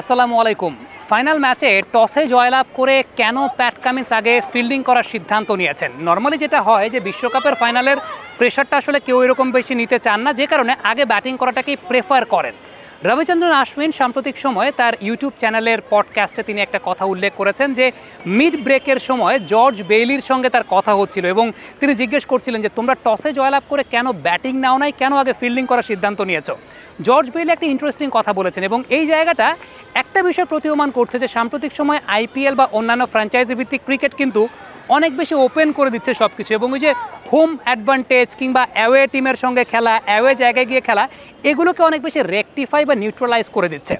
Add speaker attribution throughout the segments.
Speaker 1: আসসালামু আলাইকুম। ফাইনাল ম্যাচে টসে জয়লাভ করে কেন প্যাট কামিন্স আগে ফিল্ডিং করার সিদ্ধান্ত নিয়েছেন? নর্মালি যেটা হয় যে বিশ্বকাপের ফাইনালের প্রেশারটা আসলে কেউ এরকম বেশি নিতে চান না, যে কারণে আগে ব্যাটিং করাটাকেই প্রেফার করেন। রবিচন্দ্রন আশ্বিন সাম্প্রতিক সময়ে তার ইউটিউব চ্যানেলের পডকাস্টে তিনি একটা কথা উল্লেখ করেছেন যে মিড ব্রেকের সময় জর্জ বেইলির সঙ্গে তার কথা হচ্ছিল এবং তিনি জিজ্ঞেস করছিলেন যে, তোমরা টসে জয়লাভ করে কেন ব্যাটিং নাও নাই? কেন আগে ফিল্ডিং করার সিদ্ধান্ত নিয়েছো? জর্জ বেইলি একটা ইন্টারেস্টিং কথা বলেছেন এবং এই জায়গাটা একটা বিষয় প্রতীয়মান করছে যে, সাম্প্রতিক সময় আইপিএল বা অন্যান্য ফ্র্যাঞ্চাইজি ভিত্তিক ক্রিকেট কিন্তু অনেক বেশি ওপেন করে দিচ্ছে সব কিছু এবং ওই যে হোম অ্যাডভান্টেজ কিংবা অ্যাওয়ে টিমের সঙ্গে খেলা অ্যাওয়ে জায়গায় গিয়ে খেলা, এগুলোকে অনেক বেশি রেকটিফাই বা নিউট্রালাইজ করে দিচ্ছে।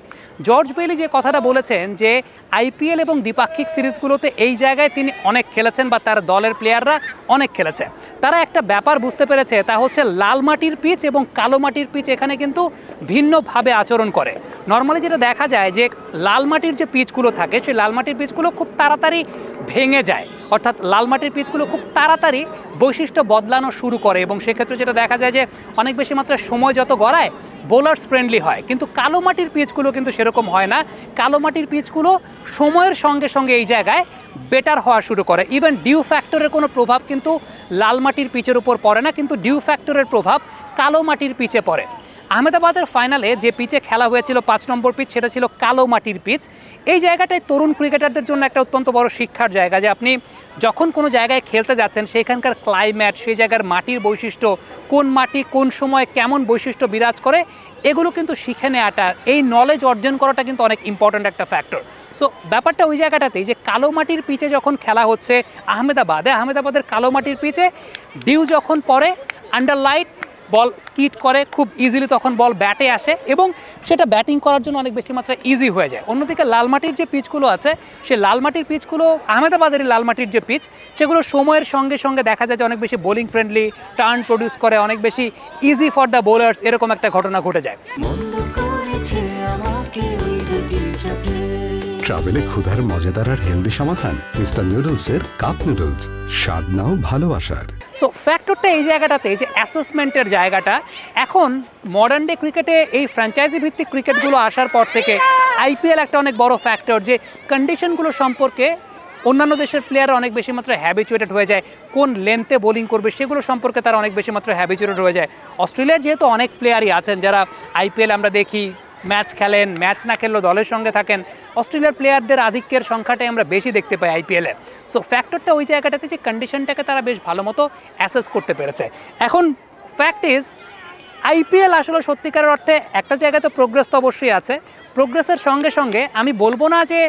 Speaker 1: জর্জ বেলি যে কথাটা বলেছেন যে আইপিএল এবং দ্বিপাক্ষিক সিরিজগুলোতে এই জায়গায় তিনি অনেক খেলেছেন বা তার দলের প্লেয়াররা অনেক খেলেছে। তারা একটা ব্যাপার বুঝতে পেরেছে, তা হচ্ছে লাল মাটির পিচ এবং কালো মাটির পিচ এখানে কিন্তু ভিন্নভাবে আচরণ করে। নর্মালি যেটা দেখা যায় যে, লাল মাটির যে পিচগুলো থাকে, সেই লাল মাটির পিচগুলো খুব তাড়াতাড়ি ভেঙে যায়। অর্থাৎ লাল মাটির পিচগুলো খুব তাড়াতাড়ি বৈশিষ্ট্য বদলানো শুরু করে এবং সেক্ষেত্রে যেটা দেখা যায় যে অনেক বেশি মাত্রায় সময় যত গড়ায় বোলার্স ফ্রেন্ডলি হয়। কিন্তু কালো মাটির পিচগুলো কিন্তু সেরকম হয় না। কালো মাটির পিচগুলো সময়ের সঙ্গে সঙ্গে এই জায়গায় বেটার হওয়া শুরু করে। ইভেন ডিউ ফ্যাক্টরের কোনো প্রভাব কিন্তু লাল মাটির পিচের উপর পড়ে না, কিন্তু ডিউ ফ্যাক্টরের প্রভাব কালো মাটির পিচে পড়ে। আহমেদাবাদের ফাইনালে যে পিচে খেলা হয়েছিল পাঁচ নম্বর পিচ, সেটা ছিল কালো মাটির পিচ। এই জায়গাটায় তরুণ ক্রিকেটারদের জন্য একটা অত্যন্ত বড় শিক্ষার জায়গা যে আপনি যখন কোনো জায়গায় খেলতে যাচ্ছেন, সেখানকার ক্লাইম্যাট সেই জায়গার মাটির বৈশিষ্ট্য, কোন মাটি কোন সময় কেমন বৈশিষ্ট্য বিরাজ করে, এগুলো কিন্তু শিখে নেওয়াটা, এই নলেজ অর্জন করাটা কিন্তু অনেক ইম্পর্ট্যান্ট একটা ফ্যাক্টর সো ব্যাপারটা ওই জায়গাটাতেই যে কালো মাটির পিচে যখন খেলা হচ্ছে আহমেদাবাদে, আহমেদাবাদের কালো মাটির পিচে ডিউ যখন পড়ে আন্ডার লাইট বল স্কিট করে, খুব ইজিলি তখন বল ব্যাটে আসে এবং সেটা ব্যাটিং করার জন্য অনেক বেশি মাত্রায় ইজি হয়ে যায়। অন্যদিকে লাল মাটির যে পিচগুলো আছে, সে লাল মাটির পিচগুলো আহমেদাবাদের লাল মাটির যে পিচ সেগুলো সময়ের সঙ্গে সঙ্গে দেখা যায় যে অনেক বেশি বোলিং ফ্রেন্ডলি টার্ন প্রডিউস করে, অনেক বেশি ইজি ফর দ্য বোলার্স এরকম একটা ঘটনা ঘটে যায়।
Speaker 2: ট্রাভেলে ক্ষুধার, মজাদার আর হেলদি সমাধান। মিস্টার নুডলসের কাপ নুডলস, স্বাদ নাও ভালোবাসার।
Speaker 1: সো ফ্যাক্টরটা এই জায়গাটাতে যে অ্যাসেসমেন্টের জায়গাটা, এখন মডার্ন ডে ক্রিকেটে এই ফ্র্যাঞ্চাইজি ভিত্তিক ক্রিকেটগুলো আসার পর থেকে আইপিএল একটা অনেক বড় ফ্যাক্টর যে কন্ডিশনগুলো সম্পর্কে অন্যান্য দেশের প্লেয়াররা অনেক বেশি মাত্রায় হ্যাবিচুয়েটেড হয়ে যায়, কোন লেন্থে বোলিং করবে সেগুলো সম্পর্কে তারা অনেক বেশি মাত্রায় হ্যাবিচুয়েটেড হয়ে যায়। অস্ট্রেলিয়ার যেহেতু অনেক প্লেয়ারই আছেন, যারা আইপিএল আমরা দেখি ম্যাচ খেলেন, ম্যাচ না খেললেও দলের সঙ্গে থাকেন। অস্ট্রেলিয়ার প্লেয়ারদের আধিক্যের সংখ্যাটাই আমরা বেশি দেখতে পাই আইপিএলে সো ফ্যাক্টরটা ওই জায়গাটাতে যে কন্ডিশনটাকে তারা বেশ ভালো মতো অ্যাসেস করতে পেরেছে। এখন ফ্যাক্ট ইজ আইপিএল আসলে সত্যিকারের অর্থে একটা জায়গায় তো প্রোগ্রেস তো অবশ্যই আছে। প্রোগ্রেসের সঙ্গে সঙ্গে আমি বলব না যে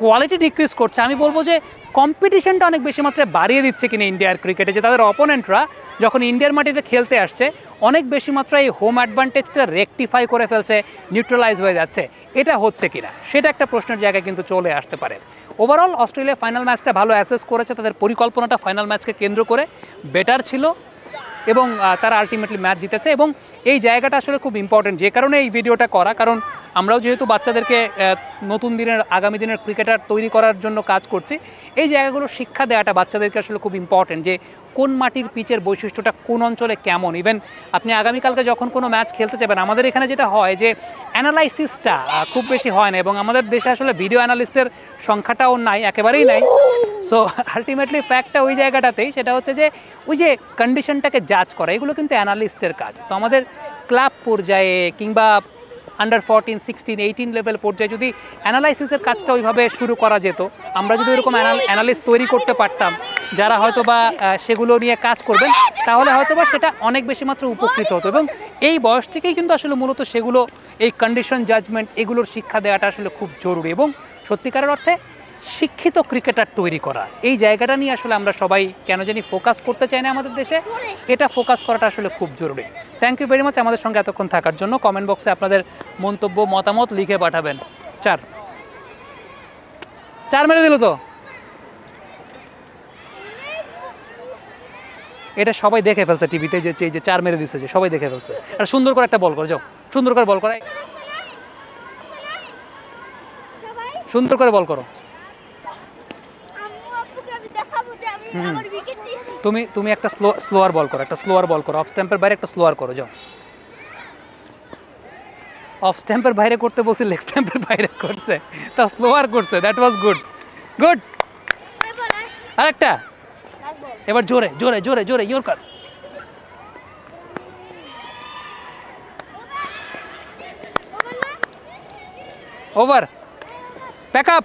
Speaker 1: কোয়ালিটি ডিক্রিজ করছে। আমি বলব যে কম্পিটিশনটা অনেক বেশি মাত্রায় বাড়িয়ে দিচ্ছে কিনা ইন্ডিয়ার ক্রিকেটে যে তাদের অপোনেন্টরা যখন ইন্ডিয়ার মাটিতে খেলতে আসছে, অনেক বেশি মাত্রায় এই হোম অ্যাডভান্টেজটা রেকটিফাই করে ফেলছে নিউট্রালাইজ হয়ে যাচ্ছে। এটা হচ্ছে কিনা? সেটা একটা প্রশ্নের জায়গায় কিন্তু চলে আসতে পারে। ওভারঅল অস্ট্রেলিয়া ফাইনাল ম্যাচটা ভালো অ্যাসেস করেছে, তাদের পরিকল্পনাটা ফাইনাল ম্যাচকে কেন্দ্র করে। বেটার ছিল এবং তারা আলটিমেটলি ম্যাচ জিতেছে এবং এই জায়গাটা আসলে খুব ইম্পর্টেন্ট যে কারণে এই ভিডিওটা করা। কারণ আমরাও যেহেতু বাচ্চাদেরকে নতুন দিনের, আগামী দিনের ক্রিকেটার তৈরি করার জন্য কাজ করছি, এই জায়গাগুলো শিক্ষা দেওয়াটা বাচ্চাদেরকে আসলে খুব ইম্পর্টেন্ট যে কোন মাটির পিচের বৈশিষ্ট্যটা কোন অঞ্চলে কেমন? ইভেন আপনি আগামীকালকে যখন কোনো ম্যাচ খেলতে যাবেন, আমাদের এখানে যেটা হয় যে অ্যানালাইসিসটা খুব বেশি হয় না এবং আমাদের দেশে আসলে ভিডিও অ্যানালিস্টের সংখ্যাটাও নাই, একেবারেই নাই। সো আলটিমেটলি ফ্যাক্টটা ওই জায়গাটাতেই, সেটা হচ্ছে যে ওই যে কন্ডিশনটাকে জাজ করা, এগুলো কিন্তু অ্যানালিস্টের কাজ। তো আমাদের ক্লাব পর্যায়ে কিংবা under fourteen sixteen eighteen level পর্যায়ে যদি অ্যানালাইসিসের কাজটা ওইভাবে শুরু করা যেত, আমরা যদি এরকম অ্যানালিস্ট তৈরি করতে পারতাম যারা হয়তো বা সেগুলো নিয়ে কাজ করবেন, তাহলে হয়তো বা সেটা অনেক বেশি মাত্র উপকৃত হতো। এবং এই বয়স থেকেই কিন্তু আসলে মূলত সেগুলো, এই কন্ডিশন জাজমেন্ট এগুলোর শিক্ষা দেওয়াটা আসলে খুব জরুরি এবং সত্যিকারের অর্থে শিক্ষিত ক্রিকেটার তৈরি করা। এই জায়গাটা নিয়ে আসলে আমরা সবাই কেন জানি ফোকাস করতে চাই না আমাদের দেশে, এটা ফোকাস করাটা আসলে খুব জরুরি। থ্যাংক ইউ ভেরি মাচ আমাদের সঙ্গে এতক্ষণ থাকার জন্য। কমেন্ট বক্সে আপনাদের মন্তব্য, মতামত লিখে পাঠাবেন। চার। চার মেরে দিল তো? এটা সবাই দেখে ফেলছে টিভিতে যে যে চার মেরে দিচ্ছে যে সবাই দেখে ফেলছে। আর সুন্দর করে একটা বল করো যাও। সুন্দর করে বল করাই সুন্দর করে বল করো। তুমি তুমি একটা স্লো স্লোয়ার বল করো একটা স্লোয়ার বল করো। অফ স্ট্যাম্পের বাইরে একটা স্লোয়ার করো যাও। অফ স্ট্যাম্পের বাইরে করতে বলছি লেগ স্ট্যাম্পের বাইরে করছে। তা স্লোয়ার করছে দ্যাট ওয়াজ গুড গুড আরেকটা। এবার জোরে জোরে জোরে জোরে ইয়োর কর ওভার প্যাক আপ